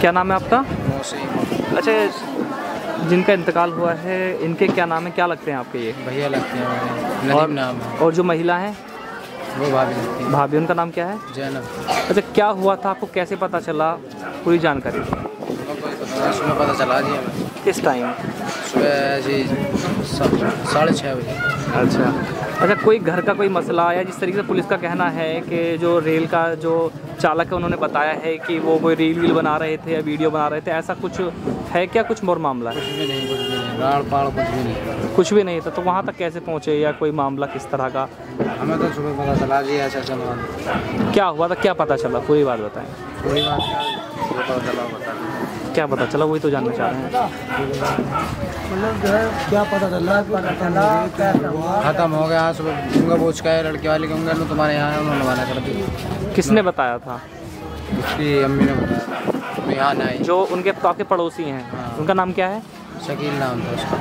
क्या नाम है आपका? अच्छा जिनका इंतकाल हुआ है इनके क्या नाम है क्या लगते हैं आपके ये? भैया लगते हैं और, नाम है। और जो महिला है? वो भाभी लगती है। भाभी उनका नाम क्या है? जैनब। अच्छा क्या हुआ था? आपको कैसे पता चला? पूरी जानकारी। पता सुबह पता चला जी किस टाइम सुबह ऐसी सा- साढ़े छः बजे। अच्छा। अच्छा कोई घर का कोई मसला आया जिस तरीके से पुलिस का कहना है कि जो रेल का जो चालक है उन्होंने बताया है कि वो कोई रील वील बना रहे थे या वीडियो बना रहे थे ऐसा कुछ है क्या? कुछ और मामला है? कुछ भी नहीं कुछ भी नहीं। राड़ पाड़ कुछ भी नहीं। कुछ भी नहीं था तो वहाँ तक कैसे पहुँचे या कोई मामला किस तरह का? हमें तो सुबह पता चला जी ऐसा चलवा क्या हुआ था? क्या पता चला? पूरी बात बताएँ। कोई बात पता चला। क्या पता चला वही तो जानना चाह रहे हैं। मतलब जो है क्या पता चला खत्म हो गया सुबह गंगा का लड़के वाले गंगा ने तुम्हारे यहाँ है उन्होंने मना कर दी किसने बताया था? उसकी अम्मी ने बताया। था यहाँ नहीं। जो उनके आपके पड़ोसी हैं हाँ। उनका नाम क्या है? शकील नाम था उसका।